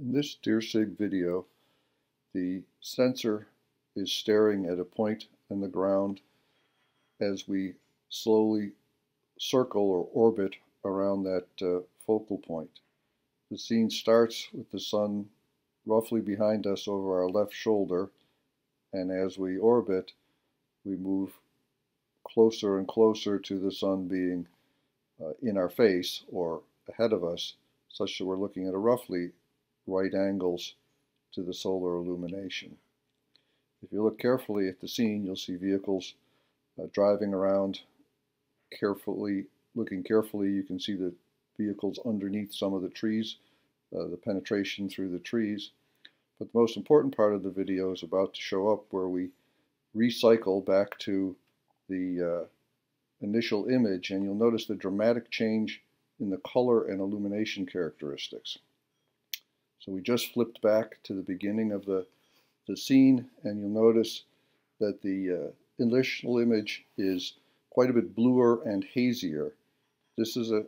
In this DIRSIG video, the sensor is staring at a point in the ground as we slowly circle or orbit around that uh, focal point. The scene starts with the sun roughly behind us over our left shoulder, and as we orbit, we move closer and closer to the sun being uh, in our face or ahead of us, such that we're looking at a roughly right angles to the solar illumination. If you look carefully at the scene, you'll see vehicles uh, driving around carefully, looking carefully. You can see the vehicles underneath some of the trees, uh, the penetration through the trees. But the most important part of the video is about to show up where we recycle back to the uh, initial image and you'll notice the dramatic change in the color and illumination characteristics. So we just flipped back to the beginning of the, the scene and you'll notice that the uh, initial image is quite a bit bluer and hazier. This is a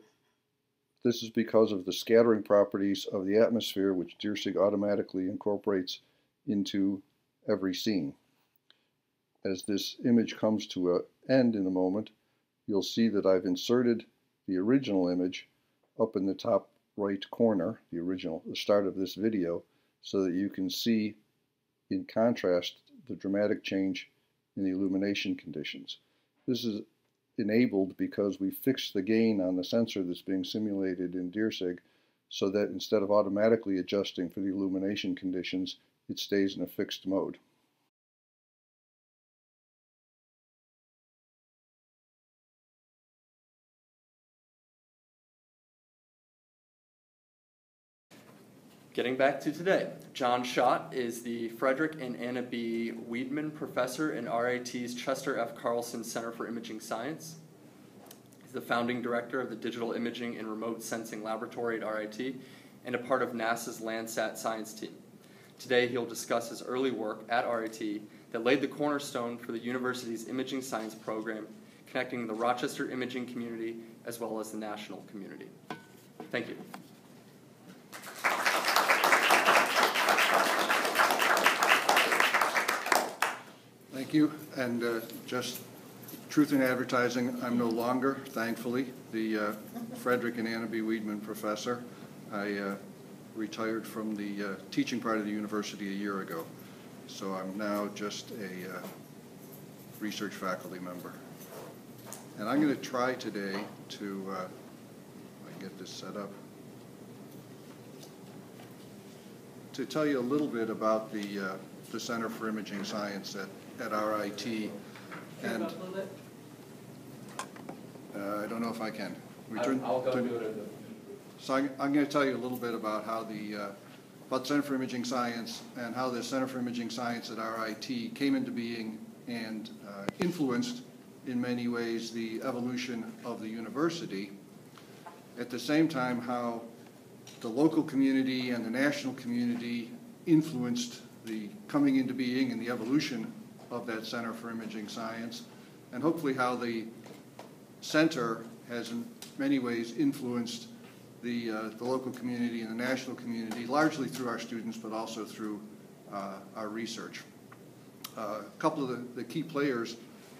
this is because of the scattering properties of the atmosphere which DIRSIG automatically incorporates into every scene. As this image comes to an end in a moment, you'll see that I've inserted the original image up in the top right corner, the original, the start of this video, so that you can see in contrast the dramatic change in the illumination conditions. This is enabled because we fixed the gain on the sensor that's being simulated in DIRSIG so that instead of automatically adjusting for the illumination conditions, it stays in a fixed mode. Getting back to today, John Schott is the Frederick and Anna B. Wiedemann Professor in RIT's Chester F. Carlson Center for Imaging Science. He's the founding director of the Digital Imaging and Remote Sensing Laboratory at RIT and a part of NASA's Landsat science team. Today, he'll discuss his early work at RIT that laid the cornerstone for the university's imaging science program, connecting the Rochester imaging community as well as the national community. Thank you. Thank you. And uh, just truth in advertising, I'm no longer, thankfully, the uh, Frederick and Anna B. Wiedemann professor. I uh, retired from the uh, teaching part of the university a year ago. So I'm now just a uh, research faculty member. And I'm going to try today to, uh, get this set up, to tell you a little bit about the, the Center for Imaging Science at at RIT. And uh, I don't know if I can. Return, I'll go do it. So I'm, I'm going to tell you a little bit about how the uh, about the Center for Imaging Science and how the Center for Imaging Science at RIT came into being and uh, influenced in many ways the evolution of the university. At the same time, how the local community and the national community influenced the coming into being and the evolution of that Center for Imaging Science, and hopefully how the center has in many ways influenced the, uh, the local community and the national community, largely through our students, but also through uh, our research. Uh, a couple of the, the key players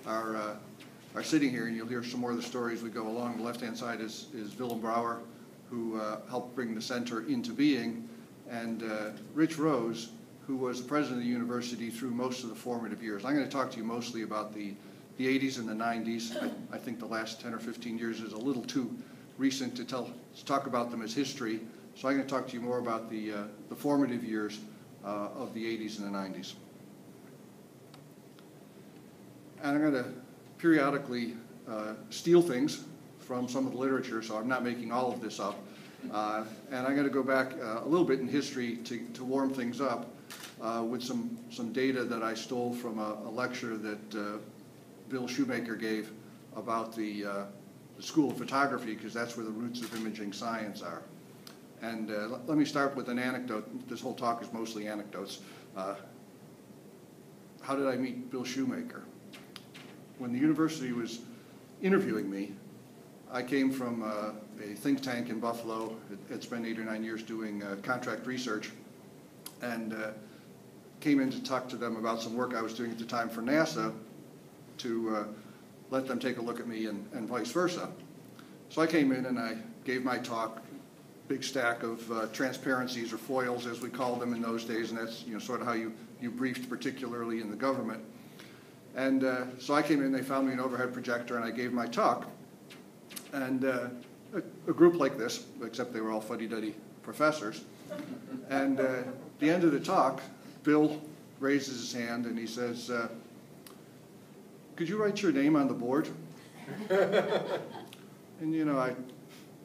are, uh, are sitting here, and you'll hear some more of the stories as we go along. The left-hand side is, is Willem Brouwer, who uh, helped bring the center into being, and uh, Rich Rose, who was the president of the university through most of the formative years. I'm going to talk to you mostly about the, the 80s and the 90s. I, I think the last 10 or 15 years is a little too recent to, tell, to talk about them as history. So I'm going to talk to you more about the, uh, the formative years uh, of the 80s and the 90s. And I'm going to periodically uh, steal things from some of the literature, so I'm not making all of this up. Uh, and I'm going to go back uh, a little bit in history to, to warm things up uh, with some, some data that I stole from a, a lecture that uh, Bill Shoemaker gave about the, uh, the School of Photography, because that's where the roots of imaging science are. And uh, let me start with an anecdote. This whole talk is mostly anecdotes. How did I meet Bill Shoemaker? When the university was interviewing me, I came from uh, a think tank in Buffalo. It, had spent eight or nine years doing contract research and uh, came in to talk to them about some work I was doing at the time for NASA to uh, let them take a look at me and, and vice versa. So I came in and I gave my talk, big stack of uh, transparencies or foils as we called them in those days, and that's you know sort of how you, you briefed particularly in the government. And uh, so I came in, they found me an overhead projector, and I gave my talk. And uh, a, a, group like this, except they were all fuddy-duddy professors. And uh, at the end of the talk, Bill raises his hand and he says, uh, could you write your name on the board? and, you know, I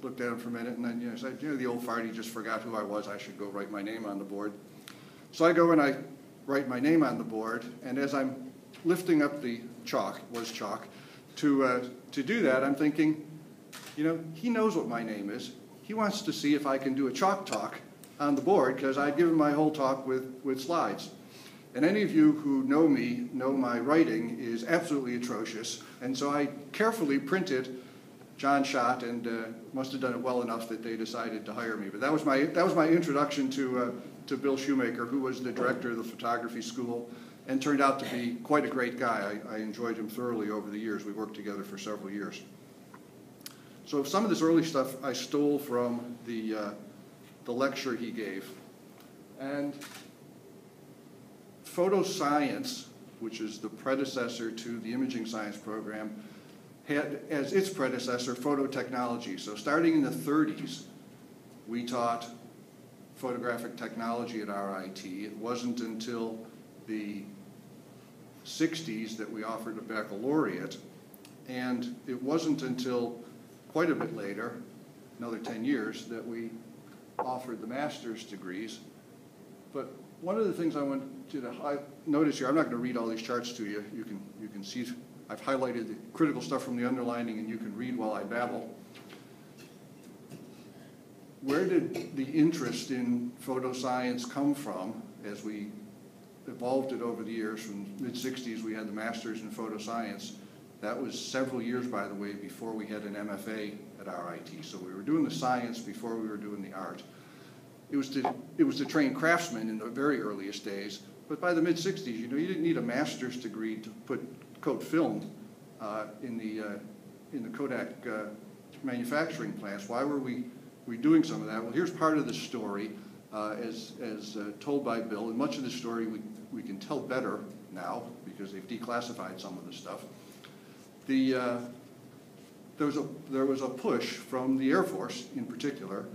looked at him for a minute and then, you know, said, you know, the old fart, he just forgot who I was. I should go write my name on the board. So I go and I write my name on the board. And as I'm lifting up the chalk, was chalk, to, uh, to do that, I'm thinking, you know, he knows what my name is. He wants to see if I can do a chalk talk on the board because I'd given my whole talk with, with slides. And any of you who know me know my writing is absolutely atrocious. And so I carefully printed John Schott and uh, must have done it well enough that they decided to hire me. But that was my, that was my introduction to, uh, to Bill Shoemaker, who was the director of the photography school and turned out to be quite a great guy. I, I enjoyed him thoroughly over the years. We worked together for several years. So some of this early stuff I stole from the, uh, the lecture he gave. And photoscience, which is the predecessor to the imaging science program, had as its predecessor phototechnology. So starting in the 30s, we taught photographic technology at RIT. It wasn't until the 60s that we offered a baccalaureate, and it wasn't until quite a bit later, another 10 years, that we offered the master's degrees. But one of the things I want to notice here, I'm not going to read all these charts to you. You can, you can see, I've highlighted the critical stuff from the underlining, and you can read while I babble. Where did the interest in photoscience come from as we evolved it over the years. From mid-60s, we had the master's in photoscience. That was several years, by the way, before we had an MFA at RIT. So we were doing the science before we were doing the art. It was to, it was to train craftsmen in the very earliest days. But by the mid-60s, you know, you didn't need a master's degree to put coat film uh, in, the, uh, in the Kodak uh, manufacturing plants. Why were we, we doing some of that? Well, here's part of the story. Uh, as, as uh, told by Bill, and much of the story we, we can tell better now because they've declassified some of the stuff. The, uh, there, was a, there was a push from the Air Force in particular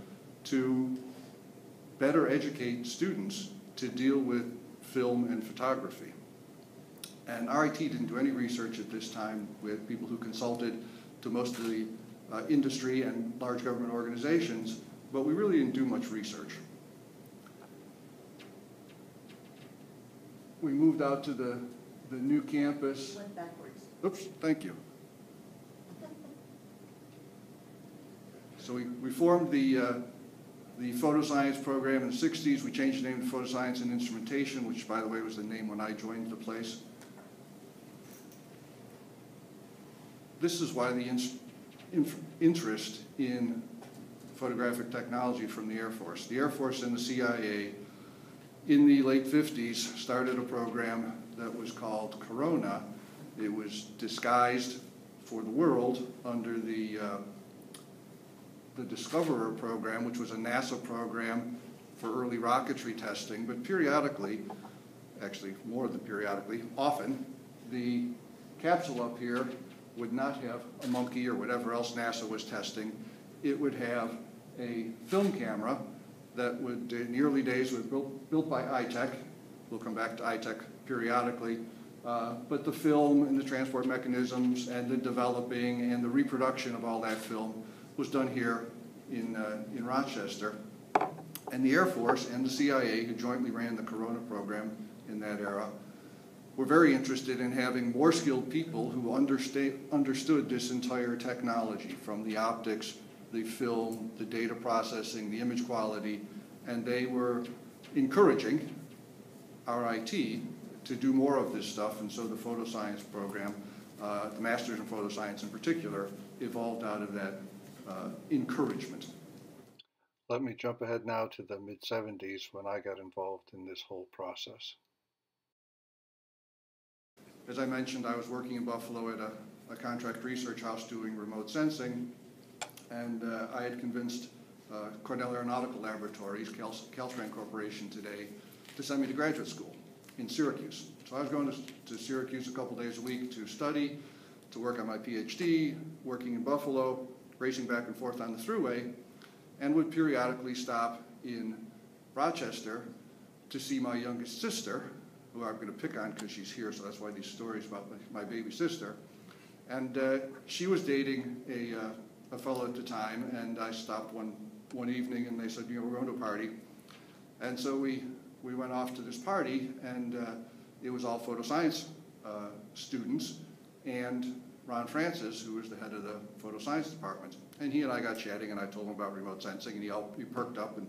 to better educate students to deal with film and photography. And RIT didn't do any research at this time with people who consulted to most of the uh, industry and large government organizations, but we really didn't do much research. we moved out to the, the new campus. Went backwards. Oops, thank you. So we, we formed the, uh, the photoscience program in the 60s. We changed the name to Photoscience and Instrumentation, which, by the way, was the name when I joined the place. This is why the in, interest in photographic technology from the Air Force. The Air Force and the CIA in the late 50s, started a program that was called Corona. It was disguised for the world under the, uh, the Discoverer program, which was a NASA program for early rocketry testing, but periodically, actually more than periodically, often, the capsule up here would not have a monkey or whatever else NASA was testing. It would have a film camera that would, in the early days, was built, built by Itek. We'll come back to Itek periodically. Uh, but the film and the transport mechanisms and the developing and the reproduction of all that film was done here in, uh, in Rochester. And the Air Force and the CIA, who jointly ran the Corona program in that era, were very interested in having more skilled people who understood this entire technology, from the optics the film, the data processing, the image quality, and they were encouraging RIT to do more of this stuff, and so the photoscience program, uh, the Masters in Photoscience in particular, evolved out of that uh, encouragement. Let me jump ahead now to the mid 70s when I got involved in this whole process. As I mentioned, I was working in Buffalo at a, a contract research house doing remote sensing, and uh, I had convinced uh, Cornell Aeronautical Laboratories, Cal Calspan Corporation today, to send me to graduate school in Syracuse. So I was going to, to Syracuse a couple days a week to study, to work on my PhD, working in Buffalo, racing back and forth on the thruway, and would periodically stop in Rochester to see my youngest sister, who I'm going to pick on because she's here, so that's why these stories about my, my baby sister. And uh, she was dating a, uh, a fellow at the time, and I stopped one, one evening and they said, you know, we're going to a party. And so we, we went off to this party, and uh, it was all photoscience uh, students and Ron Francis, who was the head of the photoscience department. And he and I got chatting, and I told him about remote sensing, and he, all, he perked up and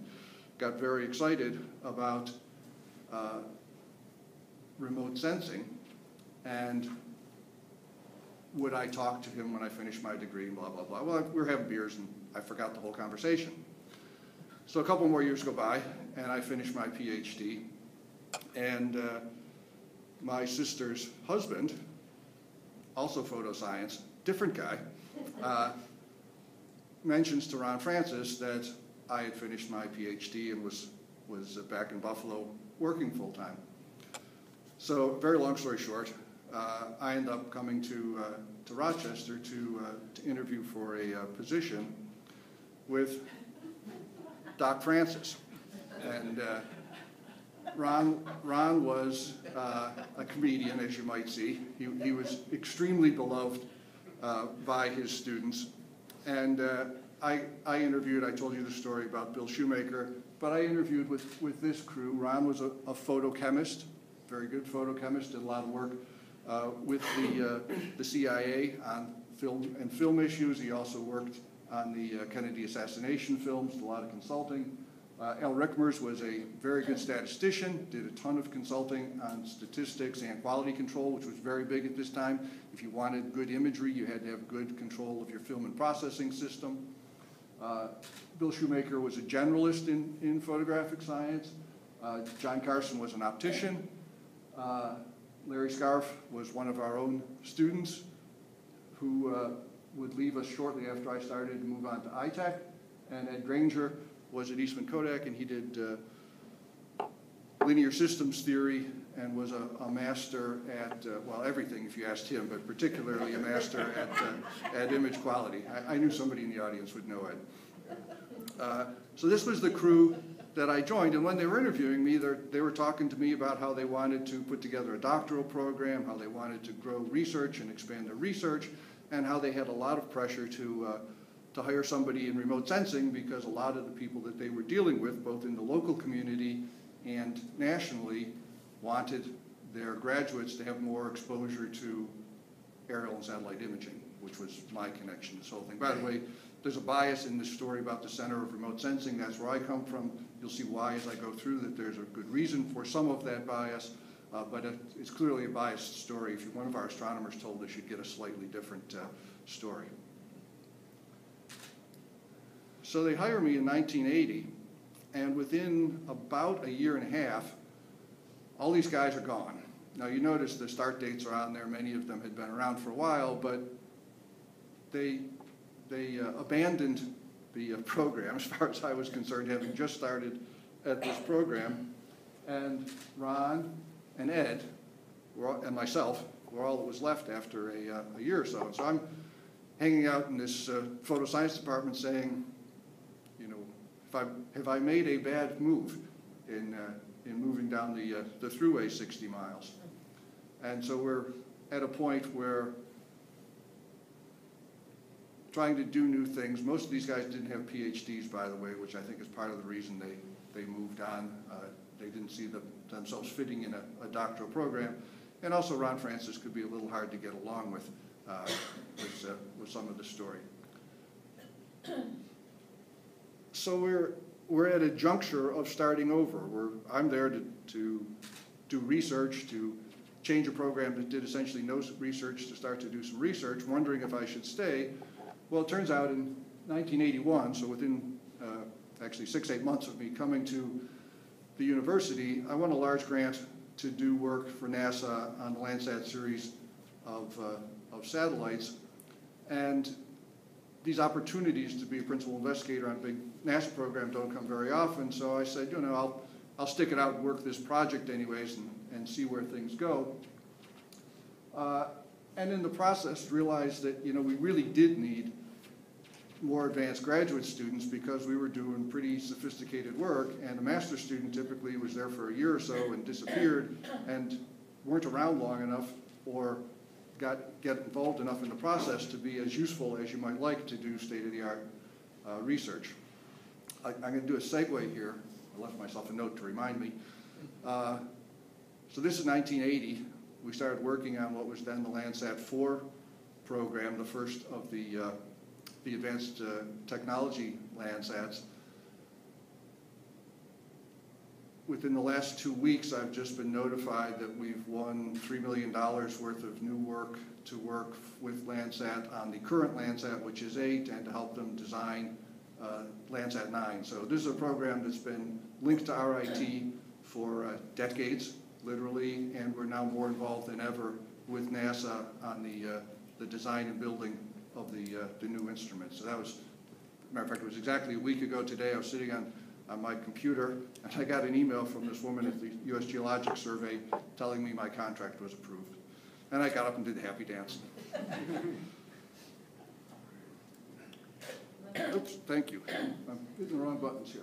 got very excited about uh, remote sensing. And would I talk to him when I finished my degree, blah, blah, blah. Well, we were having beers, and I forgot the whole conversation. So a couple more years go by, and I finish my PhD. And uh, my sister's husband, also photoscience, different guy, uh, mentions to Ron Francis that I had finished my PhD and was, was back in Buffalo working full time. So, very long story short, uh, I end up coming to, uh, to Rochester to, uh, to interview for a uh, position with Doc Francis. And uh, Ron, Ron was uh, a comedian, as you might see. He, he was extremely beloved uh, by his students. And uh, I, I interviewed, I told you the story about Bill Shoemaker, but I interviewed with, with this crew. Ron was a, a photochemist, very good photochemist, did a lot of work uh, with the, uh, the CIA on film and film issues. He also worked on the uh, Kennedy assassination films, a lot of consulting. Uh, Al Rickmers was a very good statistician, did a ton of consulting on statistics and quality control, which was very big at this time. If you wanted good imagery, you had to have good control of your film and processing system. Uh, Bill Shoemaker was a generalist in, in photographic science. Uh, John Carson was an optician. Uh, Larry Scarf was one of our own students who uh, would leave us shortly after I started to move on to Itek. And Ed Granger was at Eastman Kodak, and he did uh, linear systems theory and was a, a master at, uh, well, everything if you asked him, but particularly a master at, uh, at image quality. I, I, knew somebody in the audience would know it. Uh, so this was the crew that I joined, and when they were interviewing me, they were talking to me about how they wanted to put together a doctoral program, how they wanted to grow research and expand their research, and how they had a lot of pressure to uh, to hire somebody in remote sensing because a lot of the people that they were dealing with, both in the local community and nationally, wanted their graduates to have more exposure to aerial and satellite imaging, which was my connection to this whole thing. By the way, there's a bias in this story about the Center of Remote Sensing. That's where I come from. You'll see why as I go through that there's a good reason for some of that bias, uh, but it, it's clearly a biased story. If one of our astronomers told us, you'd get a slightly different uh, story. So they hire me in 1980, and within about a year and a half, all these guys are gone. Now you notice the start dates are on there. Many of them had been around for a while, but they they uh, abandoned the uh, program, as far as I was concerned, having just started at this program. And Ron and Ed all, and myself were all that was left after a, uh, a year or so. And so I'm hanging out in this uh, photo science department saying, you know, if I, have I made a bad move in, uh, in moving down the, uh, the thruway 60 miles? And so we're at a point where trying to do new things. Most of these guys didn't have PhDs, by the way, which I think is part of the reason they, they moved on. Uh, they didn't see the, themselves fitting in a, a, doctoral program. And also Ron Francis could be a little hard to get along with, uh, with, uh, with some of the story so we're we're at a juncture of starting over. We're, I'm there to, to do research, to change a program that did essentially no research to start to do some research, wondering if I should stay. Well, it turns out in 1981, so within uh, actually six, eight months of me coming to the university, I won a large grant to do work for NASA on the Landsat series of, uh, of satellites. And these opportunities to be a principal investigator on a big NASA program don't come very often, so I said, you know, I'll, I'll stick it out and work this project anyways and, and see where things go. Uh, and in the process, realized that, you know, we really did need more advanced graduate students because we were doing pretty sophisticated work, and a master's student typically was there for a year or so and disappeared and weren't around long enough or got get involved enough in the process to be as useful as you might like to do state-of-the-art uh, research. I, am going to do a segue here. I left myself a note to remind me. Uh, so this is 1980. We started working on what was then the Landsat 4 program, the first of the uh, the advanced uh, technology Landsats. Within the last two weeks, I've just been notified that we've won $3 million worth of new work to work with Landsat on the current Landsat, which is 8, and to help them design uh, Landsat 9. So this is a program that's been linked to RIT for uh, decades, literally, and we're now more involved than ever with NASA on the, uh, the design and building of the, uh, the new instruments. So that was, matter of fact, it was exactly a week ago today. I was sitting on, on my computer and I got an email from this woman at the U.S. Geologic Survey telling me my contract was approved. And I got up and did the happy dance. Oops, thank you. I'm hitting the wrong buttons here.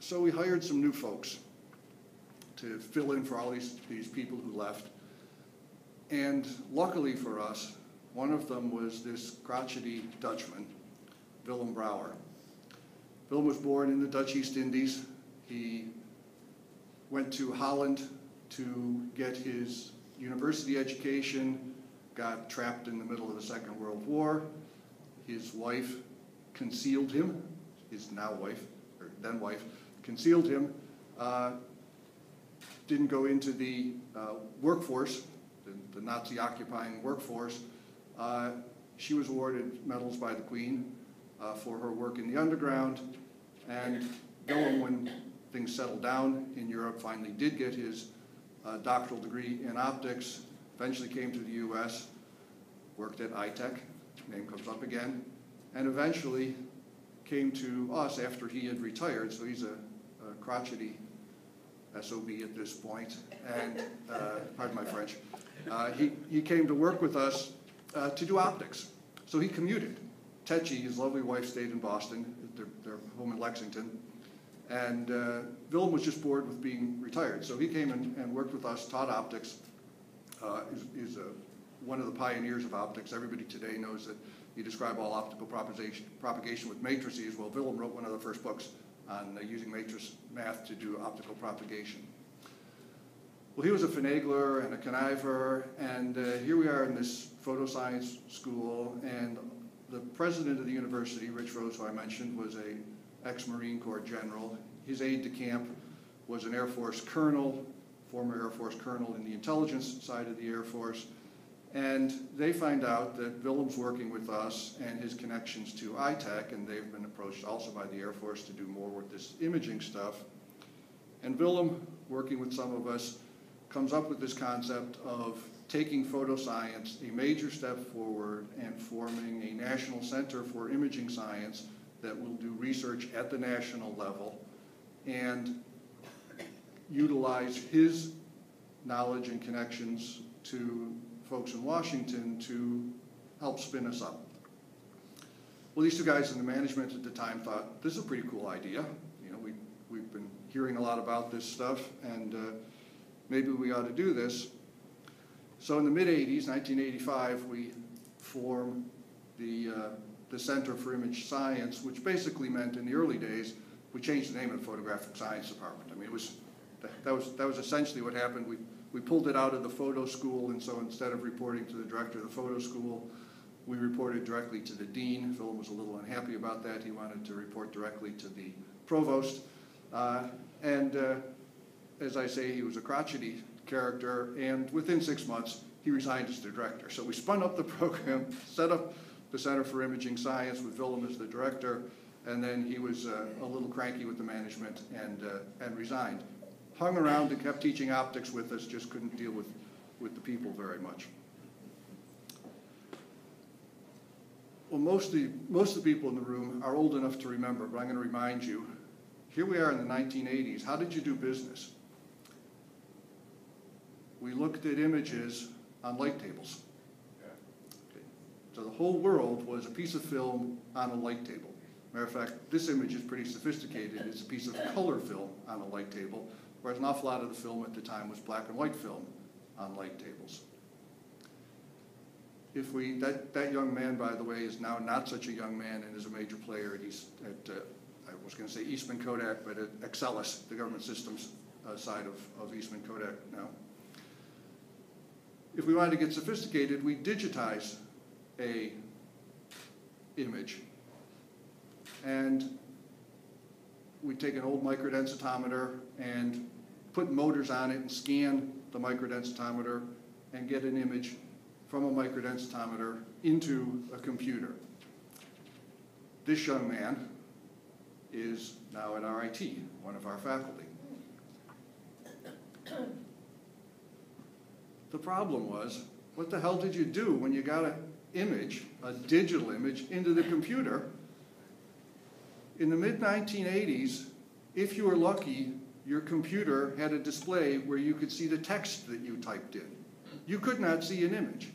So we hired some new folks to fill in for all these, these people who left. And luckily for us, one of them was this crotchety Dutchman, Willem Brouwer. Willem was born in the Dutch East Indies. He went to Holland to get his university education, got trapped in the middle of the Second World War. His wife concealed him, his now wife, or then wife, concealed him, uh, didn't go into the uh, workforce the, Nazi occupying workforce, uh, she was awarded medals by the Queen uh, for her work in the underground. And Willem, when things settled down in Europe, finally did get his uh, doctoral degree in optics, eventually came to the US, worked at Itek, name comes up again, and eventually came to us after he had retired, so he's a, a crotchety SOB at this point, and, uh, pardon my French, uh, he, he came to work with us uh, to do optics. So he commuted. Tetchy, his lovely wife, stayed in Boston, their, their home in Lexington. And uh, Willem was just bored with being retired. So he came and, and worked with us, taught optics. Uh, is, is one of the pioneers of optics. Everybody today knows that you describe all optical propagation, propagation with matrices. Well, Willem wrote one of the first books on uh, using matrix math to do optical propagation. Well, he was a finagler and a conniver, and uh, here we are in this photo science school, and the president of the university, Rich Rose, who I mentioned, was a ex-Marine Corps general. His aide de camp was an Air Force colonel, former Air Force colonel in the intelligence side of the Air Force, and they find out that Willem's working with us and his connections to Itek, and they've been approached also by the Air Force to do more with this imaging stuff. And Willem, working with some of us, comes up with this concept of taking photoscience a major step forward and forming a national center for imaging science that will do research at the national level and utilize his knowledge and connections to folks in Washington to help spin us up. Well, these two guys in the management at the time thought, this is a pretty cool idea. You know, we, we've been hearing a lot about this stuff, and uh, maybe we ought to do this. So in the mid-80s, 1985, we formed the, uh, the Center for Image Science, which basically meant in the early days, we changed the name of the Photographic Science Department. I mean, it was, that was, that was essentially what happened. We, we pulled it out of the photo school, and so instead of reporting to the director of the photo school, we reported directly to the dean. Phil was a little unhappy about that. He wanted to report directly to the provost. Uh, and uh, as I say, he was a crotchety character, and within six months, he resigned as the director. So we spun up the program, set up the Center for Imaging Science with Willem as the director, and then he was uh, a little cranky with the management and, uh, and resigned. Hung around and kept teaching optics with us, just couldn't deal with, with the people very much. Well, most of, the, most of the people in the room are old enough to remember, but I'm going to remind you. Here we are in the 1980s. How did you do business? We looked at images on light tables. Okay. So the whole world was a piece of film on a light table. Matter of fact, this image is pretty sophisticated. It's a piece of color film on a light table, whereas an awful lot of the film at the time was black and white film on light tables. If we, that, that young man, by the way, is now not such a young man and is a major player at, East, at uh, I was going to say Eastman Kodak, but at Exelis, the government systems uh, side of, of Eastman Kodak now. If we wanted to get sophisticated, we digitize a image and we take an old microdensitometer and put motors on it and scan the microdensitometer and get an image from a microdensitometer into a computer. This young man is now at RIT, one of our faculty. The problem was, what the hell did you do when you got an image, a digital image, into the computer? In the mid 1980s, if you were lucky, your computer had a display where you could see the text that you typed in. You could not see an image.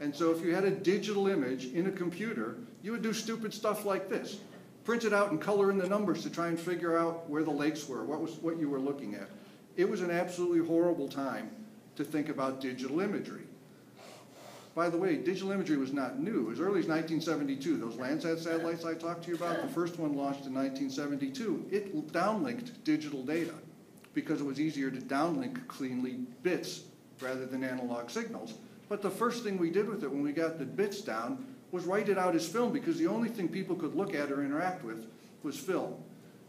And so if you had a digital image in a computer, you would do stupid stuff like this. Print it out and color in the numbers to try and figure out where the lakes were, what, was, what you were looking at. It was an absolutely horrible time to think about digital imagery. By the way, digital imagery was not new. As early as 1972, those Landsat satellites I talked to you about, the first one launched in 1972, it downlinked digital data because it was easier to downlink cleanly bits rather than analog signals. But the first thing we did with it when we got the bits down was write it out as film because the only thing people could look at or interact with was film.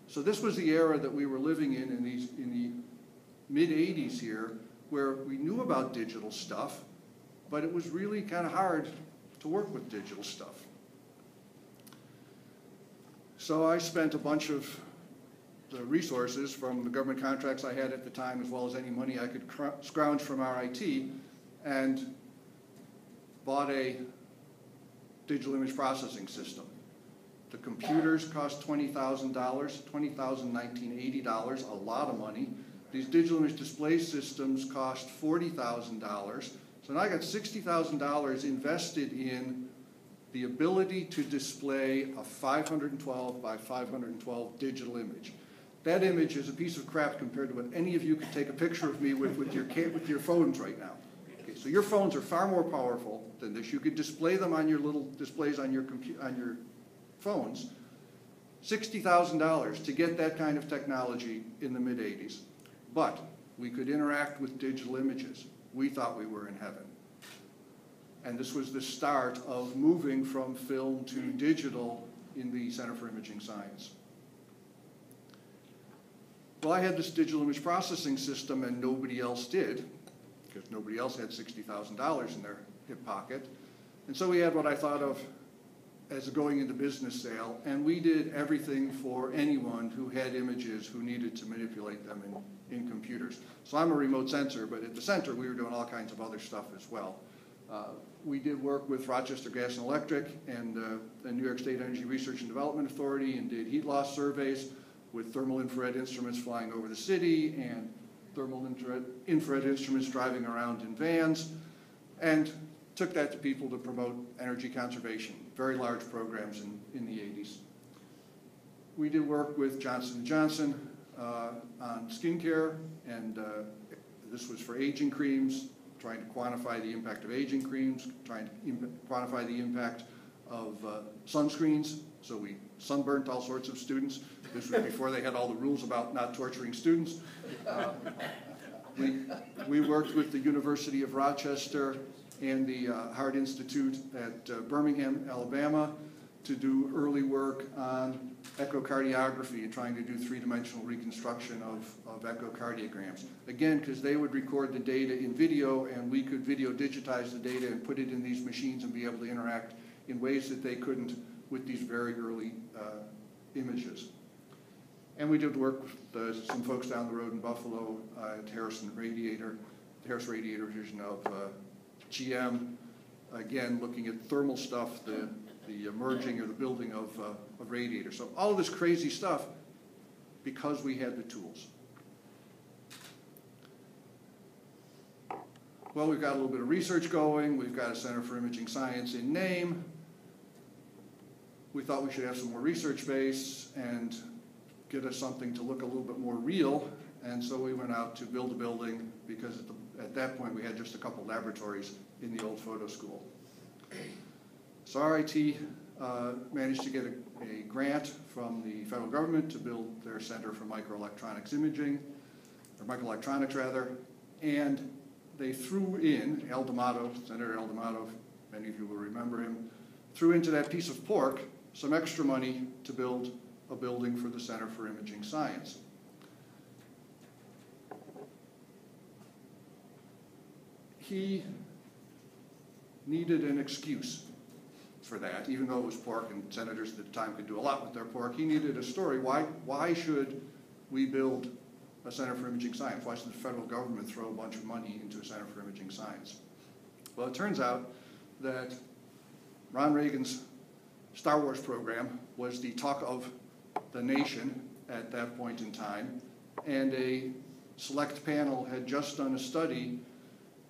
So this was the era that we were living in in, these, in the mid 80s here where we knew about digital stuff, but it was really kind of hard to work with digital stuff. So I spent a bunch of the resources from the government contracts I had at the time, as well as any money I could scrounge from RIT, and bought a digital image processing system. The computers cost $20,000, $20,000, $1980, a lot of money. These digital image display systems cost $40,000. So now I got $60,000 invested in the ability to display a 512 by 512 digital image. That image is a piece of crap compared to what any of you could take a picture of me with with your, with your phones right now. Okay, so your phones are far more powerful than this. You could display them on your little displays on your, on your phones. $60,000 to get that kind of technology in the mid 80s. But we could interact with digital images. We thought we were in heaven. And this was the start of moving from film to digital in the Center for Imaging Science. Well, I had this digital image processing system and nobody else did, because nobody else had $60,000 in their hip pocket. And so we had what I thought of as a going into business sale, and we did everything for anyone who had images who needed to manipulate them in, in computers. So I'm a remote sensor, but at the center we were doing all kinds of other stuff as well. Uh, we did work with Rochester Gas and Electric and uh, the New York State Energy Research and Development Authority and did heat loss surveys with thermal infrared instruments flying over the city and thermal infrared, infrared instruments driving around in vans. And took that to people to promote energy conservation, very large programs in, in the 80s. We did work with Johnson & Johnson uh, on skincare, and uh, this was for aging creams, trying to quantify the impact of aging creams, trying to quantify the impact of uh, sunscreens. So we sunburnt all sorts of students. This was before they had all the rules about not torturing students. Uh, we, we worked with the University of Rochester and the uh, Heart Institute at uh, Birmingham, Alabama, to do early work on echocardiography trying to do three-dimensional reconstruction of, of echocardiograms. Again, because they would record the data in video and we could video digitize the data and put it in these machines and be able to interact in ways that they couldn't with these very early uh, images. And we did work with uh, some folks down the road in Buffalo uh, at Harrison Radiator, Harris Radiator division of uh, GM, again, looking at thermal stuff, the, the emerging or the building of, uh, of radiators. So all of this crazy stuff because we had the tools. Well, we've got a little bit of research going. We've got a Center for Imaging Science in name. We thought we should have some more research base and get us something to look a little bit more real. And so we went out to build a building because at, the, at that point we had just a couple laboratories in the old photo school. So RIT uh, managed to get a, a, grant from the federal government to build their Center for Microelectronics Imaging, or microelectronics rather, and they threw in, Al D'Amato, Senator Al D'Amato, many of you will remember him, threw into that piece of pork some extra money to build a building for the Center for Imaging Science. He needed an excuse for that, even though it was pork and senators at the time could do a lot with their pork. He needed a story. Why, why should we build a Center for Imaging Science? Why should the federal government throw a bunch of money into a Center for Imaging Science? Well, it turns out that Ron Reagan's Star Wars program was the talk of the nation at that point in time, and a select panel had just done a study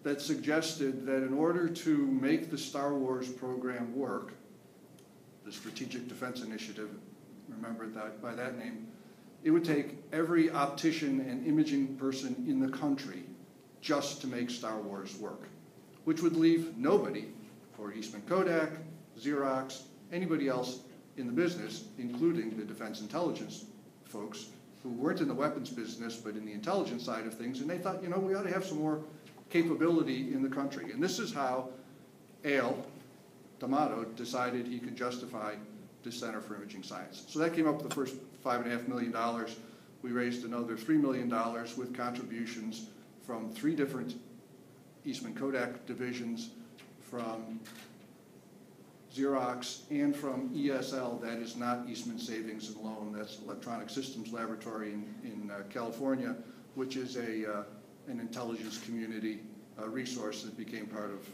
that suggested that in order to make the Star Wars program work, the Strategic Defense Initiative, remember that by that name, it would take every optician and imaging person in the country just to make Star Wars work, which would leave nobody for Eastman Kodak, Xerox, anybody else in the business, including the defense intelligence folks who weren't in the weapons business but in the intelligence side of things, and they thought, you know, we ought to have some more capability in the country. And this is how Ale, D'Amato decided he could justify the Center for Imaging Science. So that came up with the first five and a half million dollars. We raised another three million dollars with contributions from three different Eastman Kodak divisions, from Xerox, and from ESL, that is not Eastman Savings and Loan, that's Electronic Systems Laboratory in, in uh, California, which is a, uh, an intelligence community uh, resource that became part of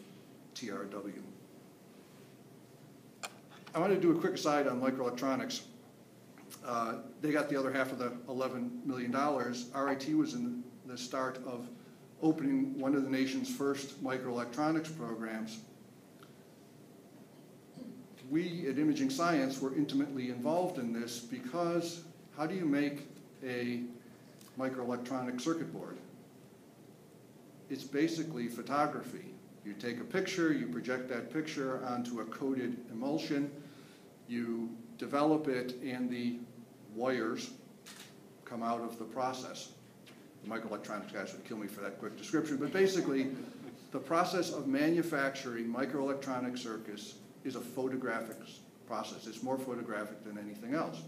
TRW. I want to do a quick aside on microelectronics. Uh, they got the other half of the $11 million. RIT was in the start of opening one of the nation's first microelectronics programs. We at Imaging Science were intimately involved in this because how do you make a microelectronic circuit board? It's basically photography. You take a picture, you project that picture onto a coated emulsion, you develop it, and the wires come out of the process. The microelectronics guys would kill me for that quick description, but basically, the process of manufacturing microelectronic circuits is a photographic process. It's more photographic than anything else.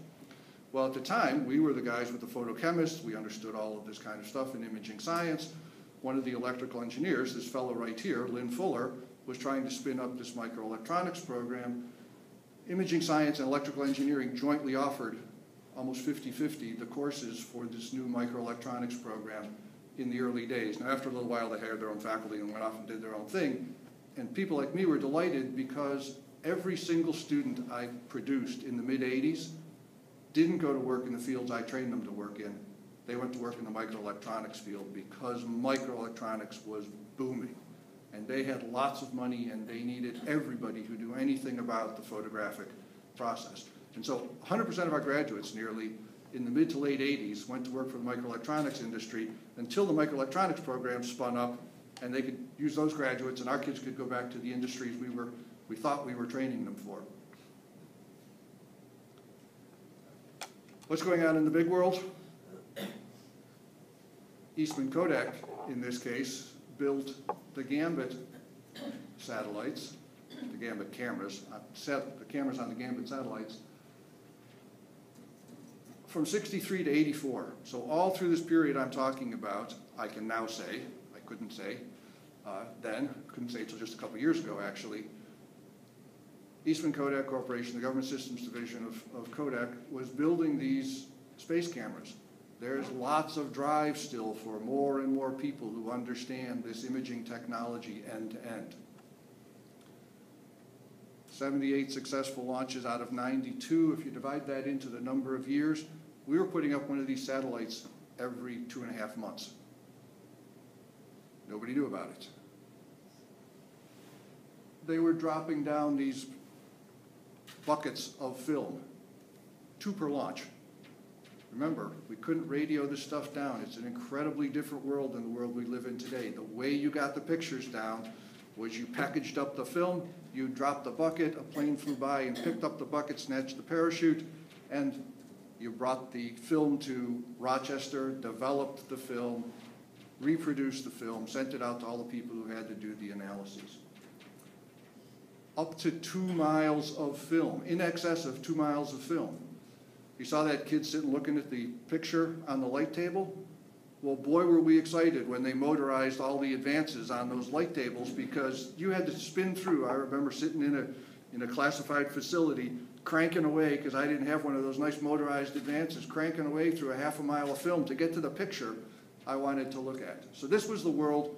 Well, at the time, we were the guys with the photochemists. We understood all of this kind of stuff in imaging science one of the electrical engineers, this fellow right here, Lynn Fuller, was trying to spin up this microelectronics program. Imaging science and electrical engineering jointly offered almost 50-50 the courses for this new microelectronics program in the early days. Now, after a little while, they hired their own faculty and went off and did their own thing. And people like me were delighted because every single student I produced in the mid-80s didn't go to work in the fields I trained them to work in they went to work in the microelectronics field because microelectronics was booming. And they had lots of money and they needed everybody who knew anything about the photographic process. And so 100% of our graduates nearly in the mid to late 80s went to work for the microelectronics industry until the microelectronics program spun up and they could use those graduates and our kids could go back to the industries we were we thought we were training them for. What's going on in the big world? Eastman Kodak, in this case, built the Gambit satellites, the Gambit cameras, uh, set, the cameras on the Gambit satellites, from 63 to 84. So all through this period I'm talking about, I can now say, I couldn't say uh, then, couldn't say until just a couple years ago actually, Eastman Kodak Corporation, the Government Systems Division of, of Kodak, was building these space cameras. There's lots of drive still for more and more people who understand this imaging technology end to end. 78 successful launches out of 92. If you divide that into the number of years, we were putting up one of these satellites every two and a half months. Nobody knew about it. They were dropping down these buckets of film, two per launch. Remember, we couldn't radio this stuff down. It's an incredibly different world than the world we live in today. The way you got the pictures down was you packaged up the film, you dropped the bucket, a plane flew by and picked up the bucket, snatched the parachute, and you brought the film to Rochester, developed the film, reproduced the film, sent it out to all the people who had to do the analyses. Up to two miles of film, in excess of two miles of film. You saw that kid sitting looking at the picture on the light table? Well, boy, were we excited when they motorized all the advances on those light tables because you had to spin through. I remember sitting in a, in a classified facility cranking away because I didn't have one of those nice motorized advances, cranking away through a half a mile of film to get to the picture I wanted to look at. So this was the world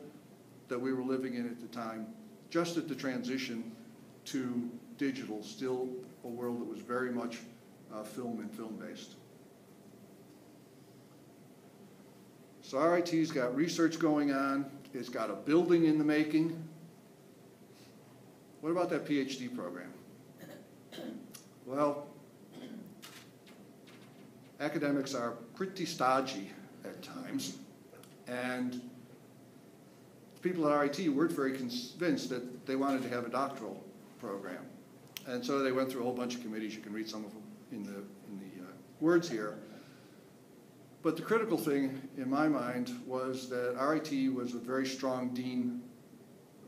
that we were living in at the time, just at the transition to digital, still a world that was very much uh, film and film based. So RIT's got research going on, it's got a building in the making. What about that PhD program? Well, academics are pretty stodgy at times, and people at RIT weren't very convinced that they wanted to have a doctoral program. And so they went through a whole bunch of committees. You can read some of them in the, in the uh, words here. But the critical thing in my mind was that RIT was a very strong dean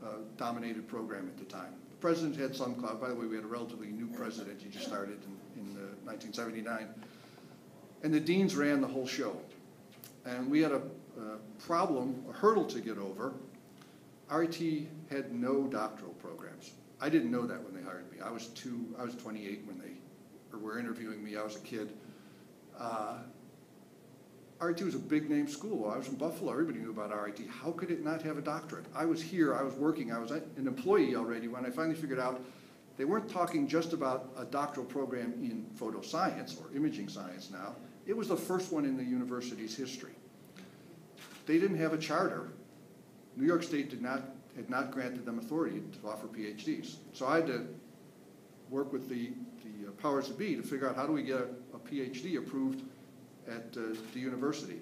uh, dominated program at the time. The president had some clout. By the way, we had a relatively new president. He just started in, in uh, 1979. And the deans ran the whole show. And we had a, a problem, a hurdle to get over. RIT had no doctoral programs. I didn't know that when they hired me. I was two, I was 28 when they or were interviewing me. I was a kid. Uh, RIT was a big name school. I was from Buffalo. Everybody knew about RIT. How could it not have a doctorate? I was here. I was working. I was an employee already when I finally figured out they weren't talking just about a doctoral program in photoscience or imaging science now. It was the first one in the university's history. They didn't have a charter. New York State did not had not granted them authority to offer PhDs. So I had to work with the, powers to be to figure out how do we get a, a PhD approved at uh, the university.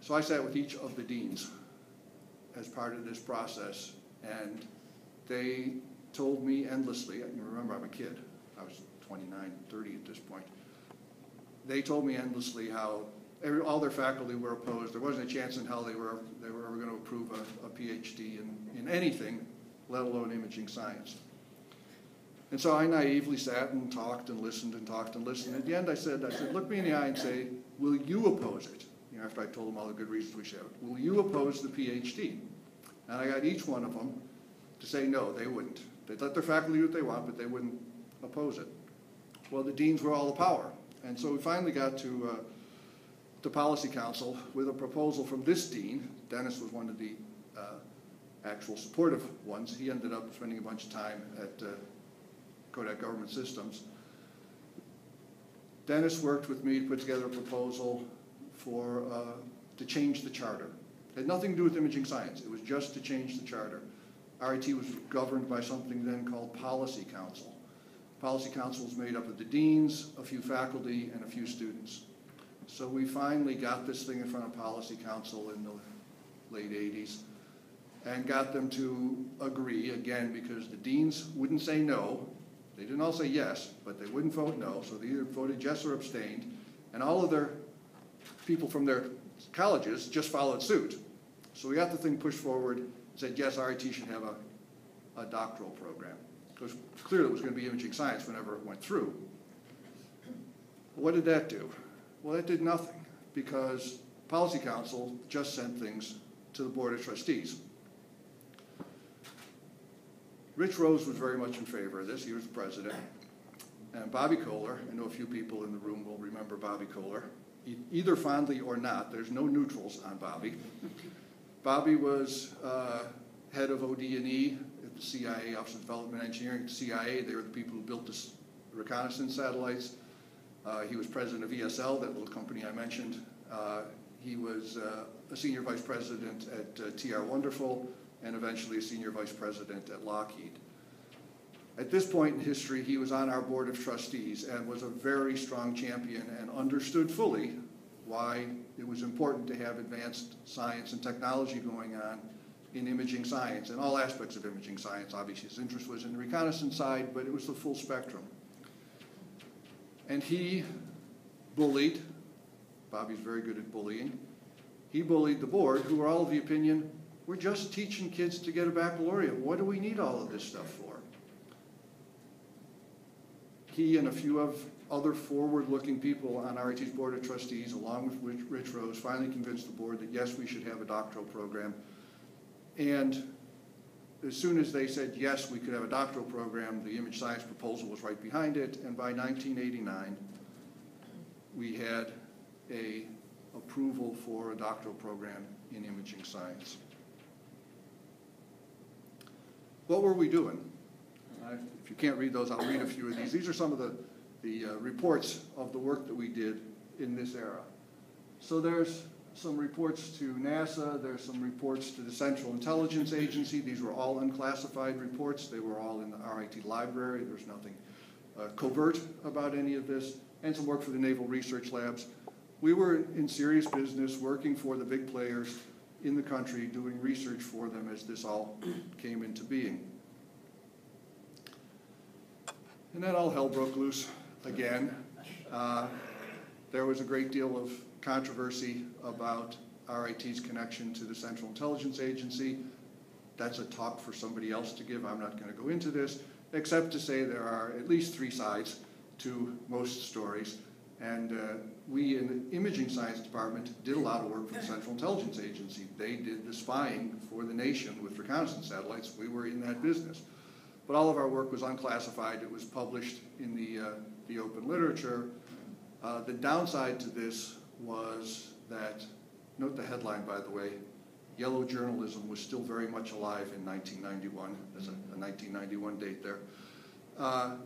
So I sat with each of the deans as part of this process, and they told me endlessly, and remember I'm a kid, I was 29, 30 at this point, they told me endlessly how every, all their faculty were opposed. There wasn't a chance in hell they were, they were ever going to approve a, a PhD in, in anything, let alone imaging science. And so I naively sat and talked and listened and talked and listened. At the end, I said, I said, look me in the eye and say, will you oppose it? You know, after I told them all the good reasons we should. Will you oppose the PhD? And I got each one of them to say no, they wouldn't. They'd let their faculty do what they want, but they wouldn't oppose it. Well, the deans were all the power. And so we finally got to, uh, to Policy Council with a proposal from this dean. Dennis was one of the uh, actual supportive ones. He ended up spending a bunch of time at uh, Kodak Government Systems. Dennis worked with me to put together a proposal for, uh, to change the charter. It had nothing to do with imaging science. It was just to change the charter. RIT was governed by something then called Policy Council. Policy Council was made up of the deans, a few faculty, and a few students. So we finally got this thing in front of Policy Council in the late 80s and got them to agree, again, because the deans wouldn't say no, they didn't all say yes, but they wouldn't vote no, so they either voted yes or abstained. And all of their people from their colleges just followed suit. So we got the thing pushed forward and said, yes, RIT should have a, a doctoral program. Because clearly it was going to be imaging science whenever it went through. What did that do? Well, that did nothing because Policy Council just sent things to the Board of Trustees. Rich Rose was very much in favor of this. He was the president. And Bobby Kohler, I know a few people in the room will remember Bobby Kohler, either fondly or not. There's no neutrals on Bobby. Bobby was uh, head of OD&E at the CIA, Office of Development Engineering CIA. They were the people who built the reconnaissance satellites. Uh, he was president of ESL, that little company I mentioned. Uh, he was uh, a senior vice president at uh, TR Wonderful and eventually a senior vice president at Lockheed. At this point in history, he was on our board of trustees and was a very strong champion and understood fully why it was important to have advanced science and technology going on in imaging science and all aspects of imaging science. Obviously, his interest was in the reconnaissance side, but it was the full spectrum. And he bullied, Bobby's very good at bullying, he bullied the board, who were all of the opinion, we're just teaching kids to get a baccalaureate. What do we need all of this stuff for? He and a few of other forward-looking people on RIT's board of trustees, along with Rich, Rose, finally convinced the board that yes, we should have a doctoral program. And as soon as they said yes, we could have a doctoral program, the image science proposal was right behind it, and by 1989, we had a approval for a doctoral program in imaging science. What were we doing? If you can't read those, I'll read a few of these. These are some of the, the uh, reports of the work that we did in this era. So there's some reports to NASA, there's some reports to the Central Intelligence Agency. These were all unclassified reports. They were all in the RIT library. There's nothing uh, covert about any of this, and some work for the Naval Research Labs. We were in serious business, working for the big players in the country, doing research for them as this all came into being. And then all hell broke loose again. Uh, There was a great deal of controversy about RIT's connection to the Central Intelligence Agency. That's a talk for somebody else to give. I'm not going to go into this, except to say there are at least three sides to most stories. And uh, we in the Imaging Science Department did a lot of work for the Central Intelligence Agency. They did the spying for the nation with reconnaissance satellites. We were in that business. But all of our work was unclassified. It was published in the, uh, the open literature. Uh, the downside to this was that, note the headline, by the way, yellow journalism was still very much alive in 1991. There's a, a 1991 date there. Uh,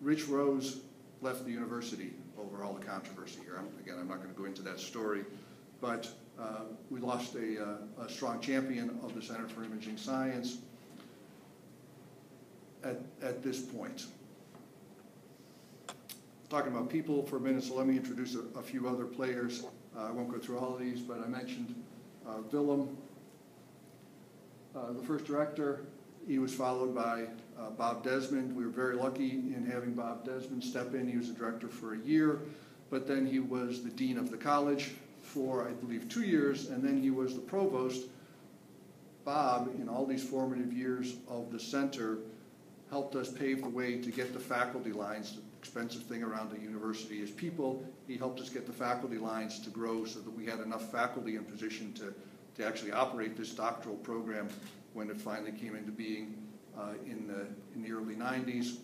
Rich Rose left the university over all the controversy here. I'm, again, I'm not going to go into that story, but uh, we lost a, uh, a strong champion of the Center for Imaging Science at, at this point. Talking about people for a minute, so let me introduce a, a few other players. Uh, I won't go through all of these, but I mentioned uh, Willem, uh, the first director. He was followed by uh, Bob Desmond. We were very lucky in having Bob Desmond step in. He was the director for a year, but then he was the dean of the college for, I believe, two years, and then he was the provost. Bob, in all these formative years of the center, helped us pave the way to get the faculty lines. The expensive thing around the university is people. He helped us get the faculty lines to grow so that we had enough faculty in position to, to actually operate this doctoral program when it finally came into being in, the, in the early 90s.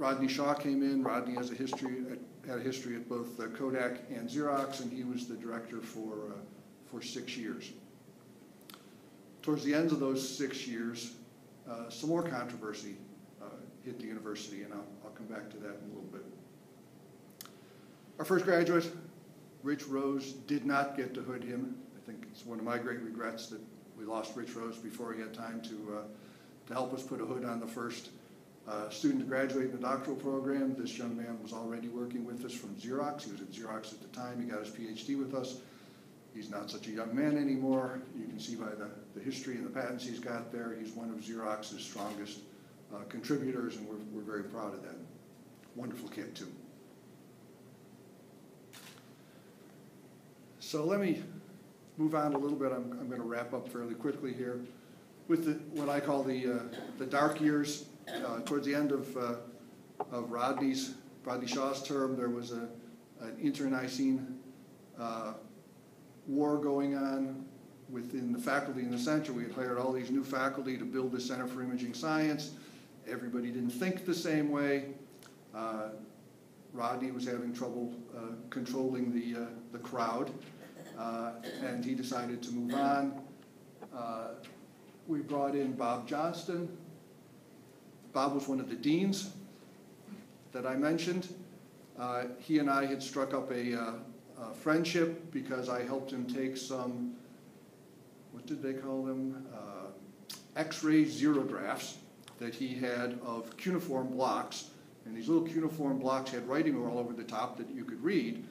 Rodney Shaw came in. Rodney has a history at, had a history at both uh, Kodak and Xerox, and he was the director for, uh, for six years. Towards the end of those six years, uh, some more controversy uh, hit the university, and I'll, I'll come back to that in a little bit. Our first graduate, Rich Rose, did not get to hood him. I think it's one of my great regrets that we lost Rich Rose before he had time to, uh, to help us put a hood on the first uh, student to graduate in the doctoral program. This young man was already working with us from Xerox. He was at Xerox at the time. He got his PhD with us. He's not such a young man anymore. You can see by the, the history and the patents he's got there. He's one of Xerox's strongest uh, contributors, and we're, we're very proud of that. Wonderful kid, too. So let me move on a little bit. I'm, I'm going to wrap up fairly quickly here with the, what I call the, uh, the dark years. Uh, towards the end of, uh, of Rodney's, Rodney Shaw's term, there was a, an internecine uh, war going on within the faculty in the center. We had hired all these new faculty to build the Center for Imaging Science. Everybody didn't think the same way. Uh, Rodney was having trouble uh, controlling the, the crowd, uh, and he decided to move on. Uh, We brought in Bob Johnston. Bob was one of the deans that I mentioned. Uh, He and I had struck up a uh, a friendship because I helped him take some, what did they call them? Uh, X-ray xerographs that he had of cuneiform blocks. And these little cuneiform blocks had writing all over the top that you could read.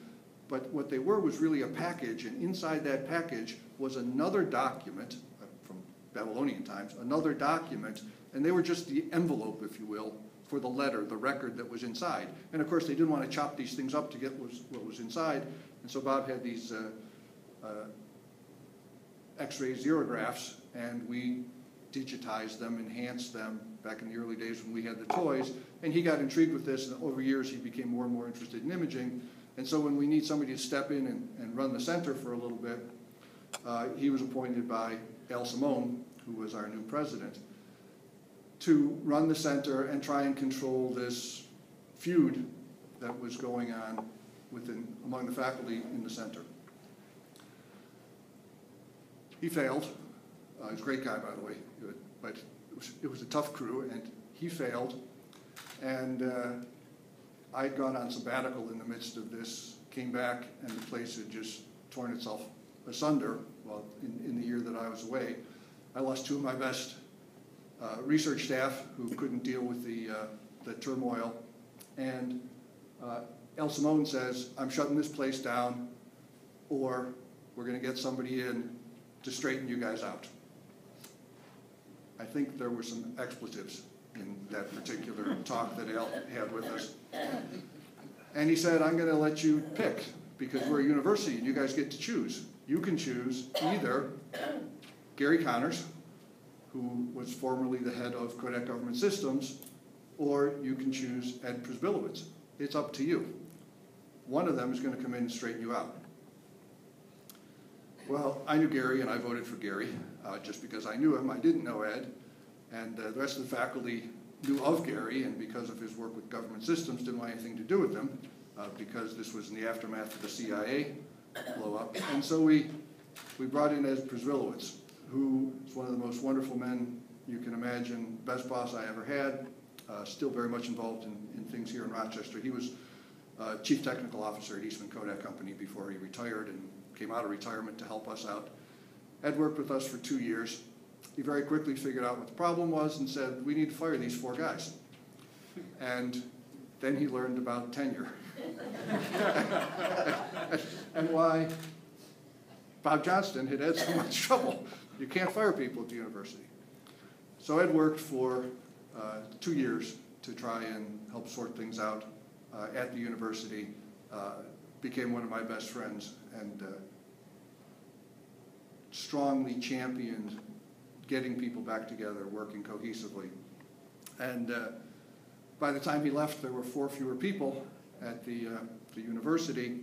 But what they were was really a package, and inside that package was another document uh, from Babylonian times, another document, and they were just the envelope, if you will, for the letter, the record that was inside. And of course, they didn't want to chop these things up to get what was, what was inside, and so Bob had these uh, uh, X-ray xerographs, and we digitized them, enhanced them back in the early days when we had the toys. And he got intrigued with this, and over years he became more and more interested in imaging. And so when we need somebody to step in and, and run the center for a little bit, uh, he was appointed by Al Simone, who was our new president, to run the center and try and control this feud that was going on within, among the faculty in the center. He failed. Uh, a great guy, by the way, but it was, it was a tough crew, and he failed. And uh, I'd gone on sabbatical in the midst of this, came back, and the place had just torn itself asunder. Well, in, in the year that I was away, I lost two of my best uh, research staff who couldn't deal with the, uh, the turmoil, and uh, Al Simone says, I'm shutting this place down, or we're going to get somebody in to straighten you guys out. I think there were some expletives in that particular talk that Al had with us. And he said, I'm going to let you pick because we're a university and you guys get to choose. You can choose either Gary Connors, who was formerly the head of Kodak Government Systems, or you can choose Ed Przybylowicz. It's up to you. One of them is going to come in and straighten you out. Well, I knew Gary and I voted for Gary uh, just because I knew him. I didn't know Ed. And uh, the rest of the faculty knew of Gary and because of his work with government systems didn't want anything to do with him uh, because this was in the aftermath of the CIA blow up. And so we, we brought in Ed Przybylowicz, who is one of the most wonderful men you can imagine, best boss I ever had, uh, still very much involved in, in things here in Rochester. He was uh, chief technical officer at Eastman Kodak Company before he retired and came out of retirement to help us out. Ed worked with us for two years. He very quickly figured out what the problem was and said, we need to fire these four guys. And then he learned about tenure. and why Bob Johnston had had so much trouble. You can't fire people at the university. So Ed worked for uh, two years to try and help sort things out uh, at the university, uh, became one of my best friends and uh, strongly championed getting people back together, working cohesively. And uh, by the time he left, there were four fewer people at the, uh, the university,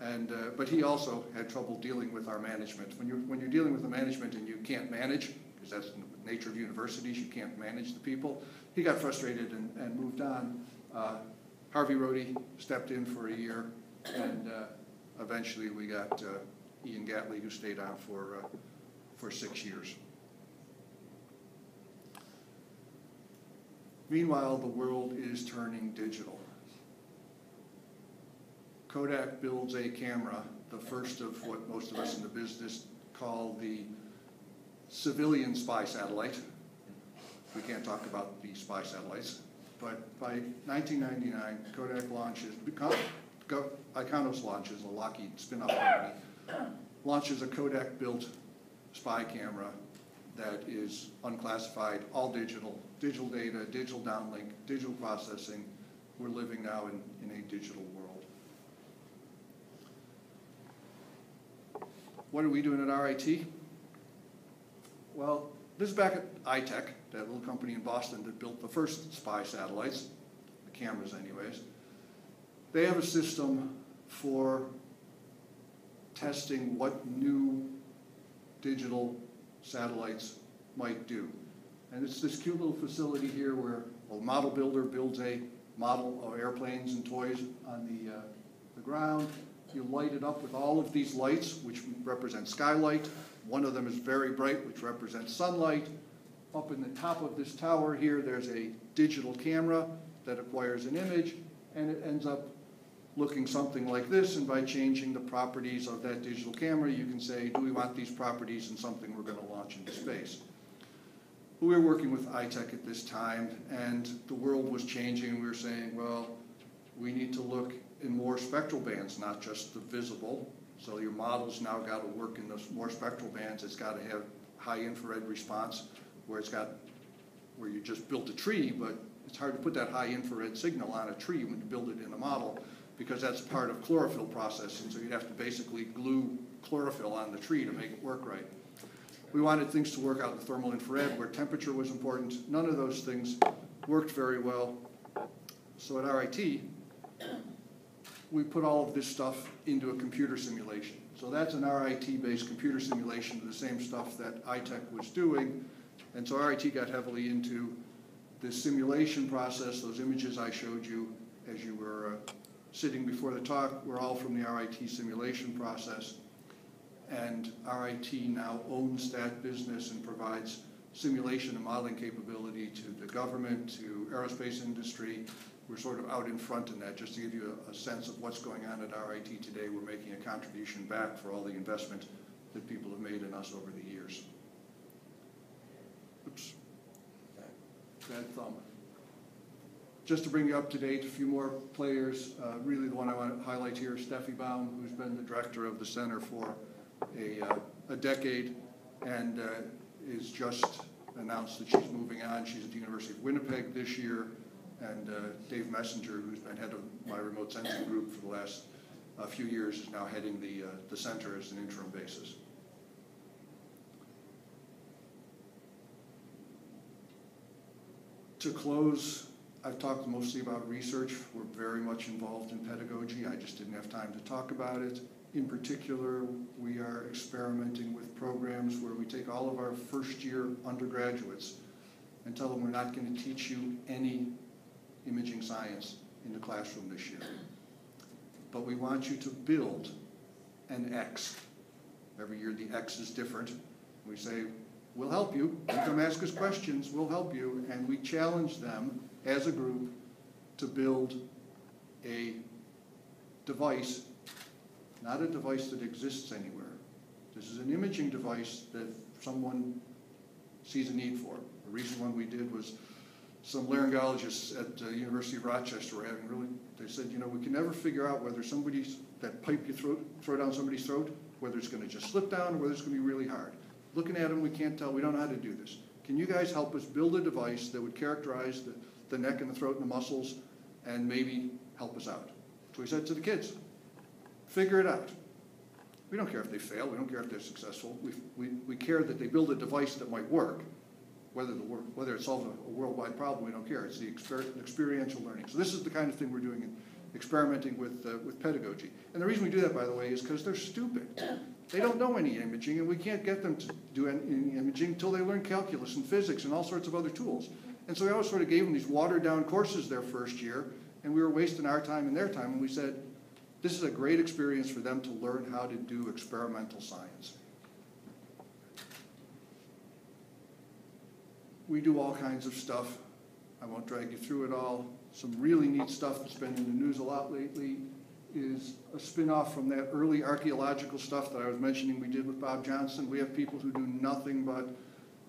and, uh, but he also had trouble dealing with our management. When you're, when you're dealing with the management and you can't manage, because that's the nature of universities, you can't manage the people, he got frustrated and, and moved on. Uh, Harvey Rhody stepped in for a year, and uh, eventually we got uh, Ian Gatley, who stayed on for, for six years. Meanwhile, the world is turning digital. Kodak builds a camera, the first of what most of us in the business call the civilian spy satellite. We can't talk about the spy satellites. But by 1999, Kodak launches, Ikonos launches, a Lockheed spin-off company, launches a Kodak-built spy camera that is unclassified, all digital, digital data, digital downlink, digital processing. We're living now in, in a digital world. What are we doing at RIT? Well, this is back at Itek, that little company in Boston that built the first spy satellites, the cameras anyways. They have a system for testing what new digital satellites might do. And it's this cute little facility here where a model builder builds a model of airplanes and toys on the, uh, the ground. You light it up with all of these lights, which represent skylight. One of them is very bright, which represents sunlight. Up in the top of this tower here, there's a digital camera that acquires an image, and it ends up looking something like this, and by changing the properties of that digital camera, you can say, do we want these properties in something we're gonna launch into space? We were working with Itek at this time, and the world was changing, we were saying, well, we need to look in more spectral bands, not just the visible. So your model's now gotta work in those more spectral bands, it's gotta have high infrared response, where it's got, where you just built a tree, but it's hard to put that high infrared signal on a tree when you build it in a model, because that's part of chlorophyll process, and so you'd have to basically glue chlorophyll on the tree to make it work right. We wanted things to work out in thermal infrared, where temperature was important. None of those things worked very well. So at RIT, we put all of this stuff into a computer simulation. So that's an RIT-based computer simulation of the same stuff that Itek was doing. And so RIT got heavily into the simulation process. Those images I showed you as you were uh, sitting before the talk were all from the RIT simulation process. And RIT now owns that business and provides simulation and modeling capability to the government, to aerospace industry. We're sort of out in front in that, just to give you a, a sense of what's going on at RIT today. We're making a contribution back for all the investment that people have made in us over the years. Oops. Bad thumb. Just to bring you up to date, a few more players. Uh, really, the one I want to highlight here is Stefi Baum, who's been the director of the center for a, uh, a decade and uh, is just announced that she's moving on. She's at the University of Winnipeg this year. And uh, Dave Messinger, who's been head of my remote sensing group for the last uh, few years, is now heading the, uh, the center as an interim basis. To close, I've talked mostly about research. We're very much involved in pedagogy. I just didn't have time to talk about it. In particular, we are experimenting with programs where we take all of our first year undergraduates and tell them we're not going to teach you any imaging science in the classroom this year. But we want you to build an X. Every year the X is different. We say, we'll help you. You come ask us questions, we'll help you. And we challenge them as a group to build a device, not a device that exists anywhere. This is an imaging device that someone sees a need for. A recent one we did was some laryngologists at the University of Rochester were having really, they said, you know, we can never figure out whether somebody's, that pipe you throw, throw down somebody's throat, whether it's gonna just slip down or whether it's gonna be really hard. Looking at them, we can't tell, we don't know how to do this. Can you guys help us build a device that would characterize the, the neck and the throat and the muscles and maybe help us out? So we said to the kids, figure it out. We don't care if they fail, we don't care if they're successful. We, we, we care that they build a device that might work. Whether, the whether it solves a, a worldwide problem, we don't care. It's the exper experiential learning. So this is the kind of thing we're doing in experimenting with, uh, with pedagogy. And the reason we do that, by the way, is because they're stupid. They don't know any imaging, and we can't get them to do any imaging until they learn calculus and physics and all sorts of other tools. And so we always sort of gave them these watered-down courses their first year, and we were wasting our time and their time, and we said, this is a great experience for them to learn how to do experimental science. We do all kinds of stuff. I won't drag you through it all. Some really neat stuff that's been in the news a lot lately is a spin-off from that early archaeological stuff that I was mentioning we did with Bob Johnston. We have people who do nothing but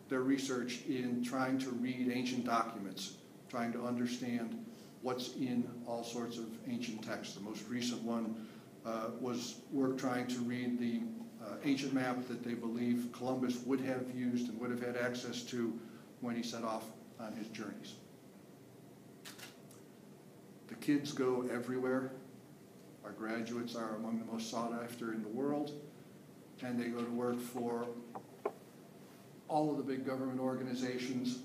their research in trying to read ancient documents, trying to understand what's in all sorts of ancient texts. The most recent one uh, was work trying to read the uh, ancient map that they believe Columbus would have used and would have had access to when he set off on his journeys. The kids go everywhere. Our graduates are among the most sought after in the world, and they go to work for all of the big government organizations,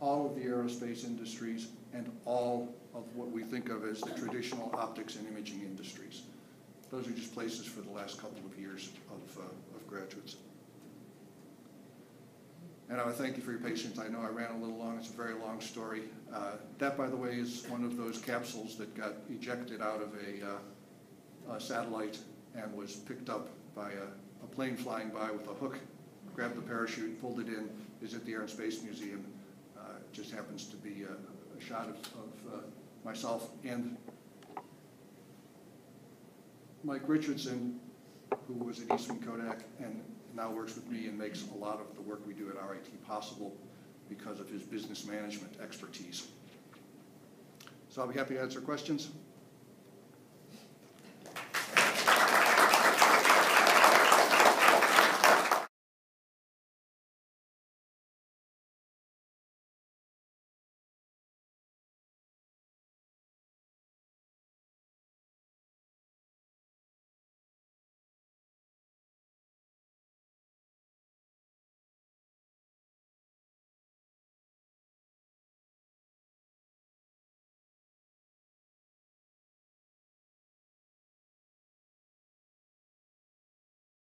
all of the aerospace industries, and all of what we think of as the traditional optics and imaging industries. Those are just places for the last couple of years of, uh, of graduates. And I to thank you for your patience. I know I ran a little long. It's a very long story. Uh, That, by the way, is one of those capsules that got ejected out of a uh, a satellite and was picked up by a a plane flying by with a hook, grabbed the parachute, pulled it in, is at the Air and Space Museum. Uh, it Just happens to be a a shot of of uh, myself and Mike Richardson, who was at Eastman Kodak and now works with me and makes a lot of the work we do at RIT possible because of his business management expertise. So I'll be happy to answer questions.